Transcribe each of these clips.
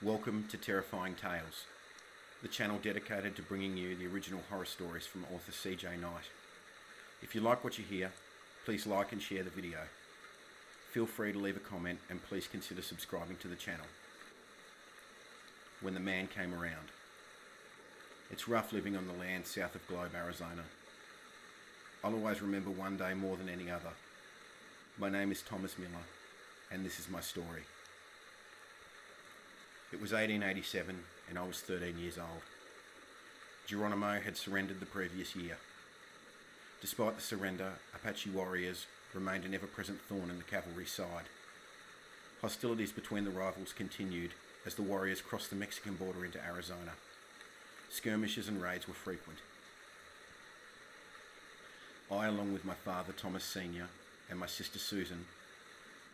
Welcome to Terrifying Tales, the channel dedicated to bringing you the original horror stories from author CJ Knight. If you like what you hear, please like and share the video. Feel free to leave a comment and please consider subscribing to the channel. When the man came around. It's rough living on the land south of Globe, Arizona. I'll always remember one day more than any other. My name is Thomas Miller, and this is my story. It was 1887, and I was 13 years old. Geronimo had surrendered the previous year. Despite the surrender, Apache warriors remained an ever present thorn in the cavalry's side. Hostilities between the rivals continued as the warriors crossed the Mexican border into Arizona. Skirmishes and raids were frequent. I, along with my father Thomas Sr. and my sister Susan,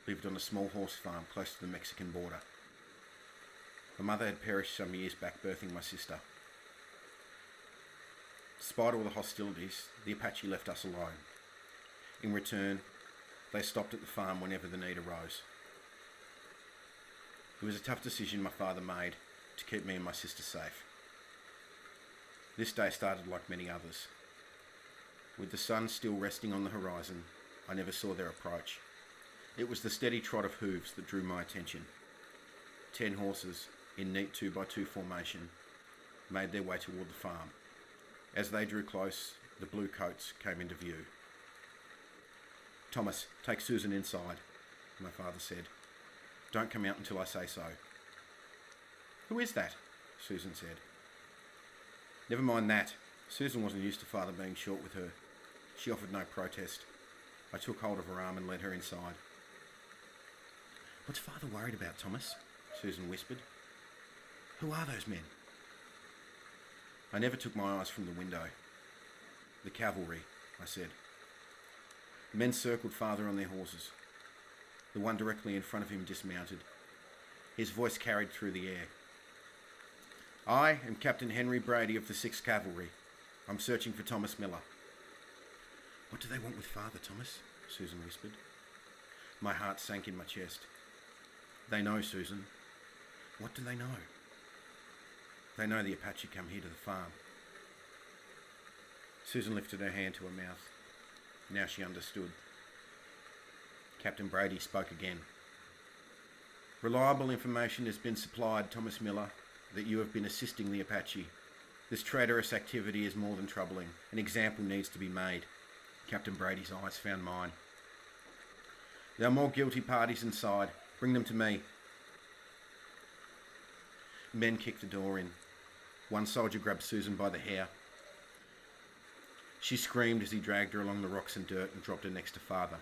lived on a small horse farm close to the Mexican border. My mother had perished some years back birthing my sister. Despite all the hostilities, the Apache left us alone. In return, they stopped at the farm whenever the need arose. It was a tough decision my father made to keep me and my sister safe. This day started like many others. With the sun still resting on the horizon, I never saw their approach. It was the steady trot of hooves that drew my attention. Ten horses, in neat 2 by 2 formation, made their way toward the farm. As they drew close, the blue coats came into view. Thomas, take Susan inside, my father said. Don't come out until I say so. Who is that? Susan said. Never mind that. Susan wasn't used to father being short with her. She offered no protest. I took hold of her arm and led her inside. What's father worried about, Thomas? Susan whispered. Who are those men? I never took my eyes from the window. The cavalry, I said. The men circled father on their horses. The one directly in front of him dismounted. His voice carried through the air. I am Captain Henry Brady of the 6th Cavalry. I'm searching for Thomas Miller. What do they want with father, Thomas? Susan whispered. My heart sank in my chest. They know, Susan. What do they know? They know the Apache come here to the farm. Susan lifted her hand to her mouth. Now she understood. Captain Brady spoke again. Reliable information has been supplied, Thomas Miller, that you have been assisting the Apache. This traitorous activity is more than troubling. An example needs to be made. Captain Brady's eyes found mine. There are more guilty parties inside. Bring them to me. Men kicked the door in. One soldier grabbed Susan by the hair. She screamed as he dragged her along the rocks and dirt and dropped her next to father.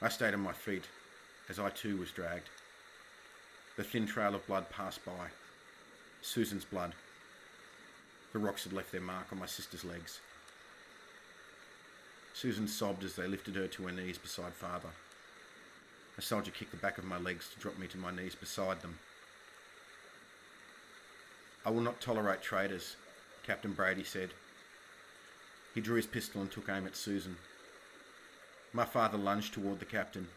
I stayed on my feet as I too was dragged. The thin trail of blood passed by. Susan's blood. The rocks had left their mark on my sister's legs. Susan sobbed as they lifted her to her knees beside father. A soldier kicked the back of my legs to drop me to my knees beside them. I will not tolerate traitors, Captain Brady said. He drew his pistol and took aim at Susan. My father lunged toward the captain.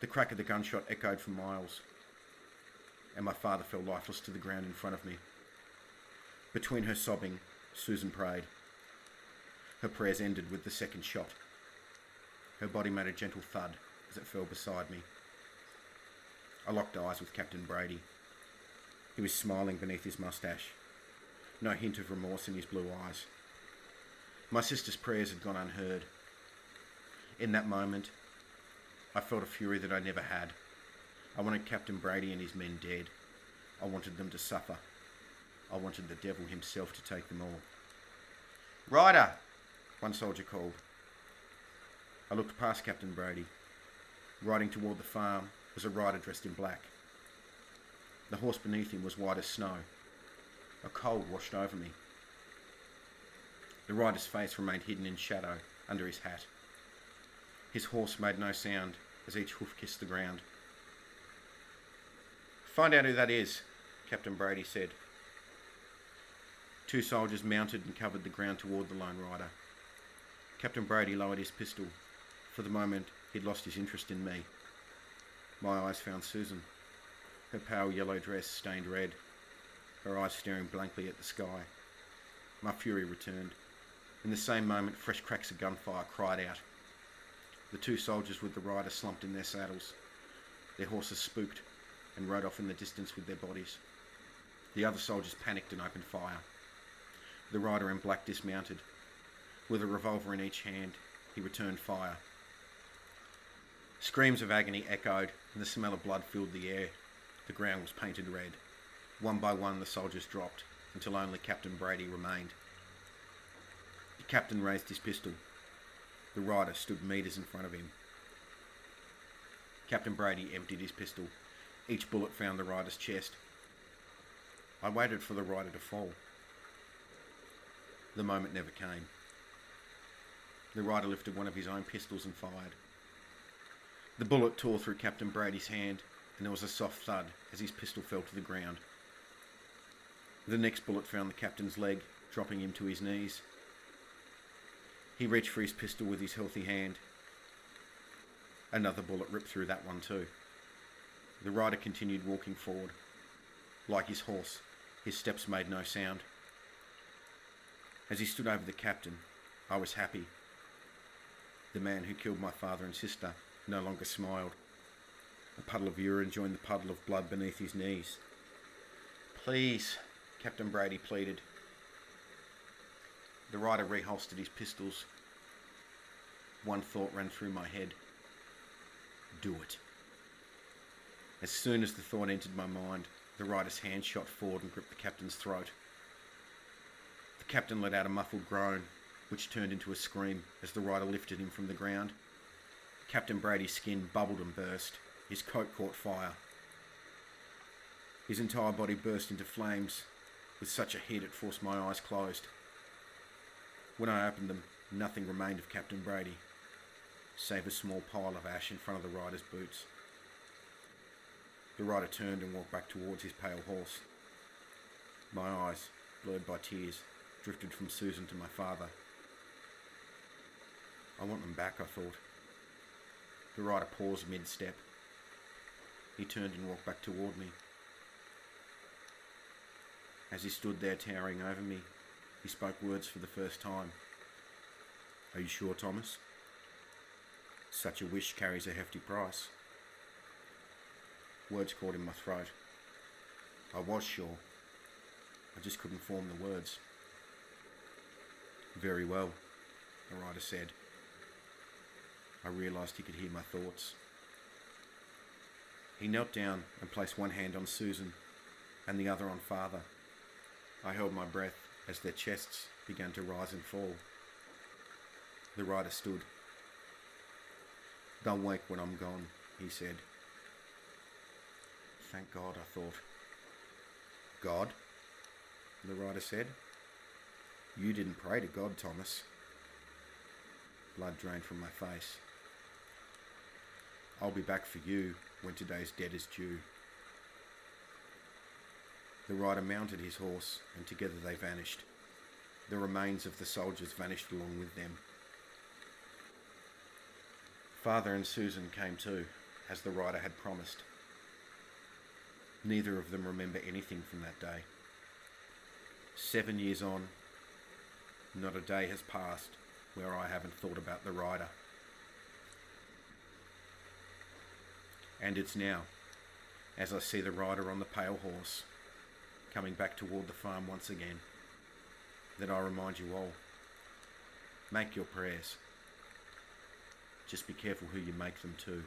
The crack of the gunshot echoed for miles, and my father fell lifeless to the ground in front of me. Between her sobbing, Susan prayed. Her prayers ended with the second shot. Her body made a gentle thud as it fell beside me. I locked eyes with Captain Brady. He was smiling beneath his moustache, no hint of remorse in his blue eyes. My sister's prayers had gone unheard. In that moment, I felt a fury that I never had. I wanted Captain Brady and his men dead. I wanted them to suffer. I wanted the devil himself to take them all. Rider! One soldier called. I looked past Captain Brady. Riding toward the farm was a rider dressed in black. The horse beneath him was white as snow. A cold washed over me. The rider's face remained hidden in shadow under his hat. His horse made no sound as each hoof kissed the ground. Find out who that is, Captain Brady said. Two soldiers mounted and covered the ground toward the lone rider. Captain Brady lowered his pistol. For the moment, he'd lost his interest in me. My eyes found Susan, her pale yellow dress stained red, her eyes staring blankly at the sky. My fury returned. In the same moment, fresh cracks of gunfire cried out. The two soldiers with the rider slumped in their saddles. Their horses spooked and rode off in the distance with their bodies. The other soldiers panicked and opened fire. The rider in black dismounted. With a revolver in each hand, he returned fire. Screams of agony echoed, and the smell of blood filled the air. The ground was painted red. One by one, the soldiers dropped, until only Captain Brady remained. The captain raised his pistol. The rider stood metres in front of him. Captain Brady emptied his pistol. Each bullet found the rider's chest. I waited for the rider to fall. The moment never came. The rider lifted one of his own pistols and fired. The bullet tore through Captain Brady's hand, and there was a soft thud as his pistol fell to the ground. The next bullet found the captain's leg, dropping him to his knees. He reached for his pistol with his healthy hand. Another bullet ripped through that one too. The rider continued walking forward. Like his horse, his steps made no sound. As he stood over the captain, I was happy. The man who killed my father and sister no longer smiled. A puddle of urine joined the puddle of blood beneath his knees. Please, Captain Brady pleaded. The rider reholstered his pistols. One thought ran through my head. Do it. As soon as the thought entered my mind, the rider's hand shot forward and gripped the captain's throat. The captain let out a muffled groan, which turned into a scream as the rider lifted him from the ground. Captain Brady's skin bubbled and burst. His coat caught fire. His entire body burst into flames. With such a heat it forced my eyes closed. When I opened them, nothing remained of Captain Brady, save a small pile of ash in front of the rider's boots. The rider turned and walked back towards his pale horse. My eyes, blurred by tears, drifted from Susan to my father. I want them back, I thought. The rider paused mid step. He turned and walked back toward me. As he stood there towering over me, he spoke words for the first time. Are you sure, Thomas? Such a wish carries a hefty price. Words caught in my throat. I was sure. I just couldn't form the words. Very well, the rider said. I realised he could hear my thoughts. He knelt down and placed one hand on Susan and the other on father. I held my breath as their chests began to rise and fall. The rider stood. They'll wake when I'm gone, he said. Thank God, I thought. God? The rider said. You didn't pray to God, Thomas. Blood drained from my face. I'll be back for you when today's debt is due. The rider mounted his horse, and together they vanished. The remains of the soldiers vanished along with them. Father and Susan came too, as the rider had promised. Neither of them remember anything from that day. Seven years on, not a day has passed where I haven't thought about the rider. And it's now, as I see the rider on the pale horse, coming back toward the farm once again, that I remind you all. Make your prayers. Just be careful who you make them to.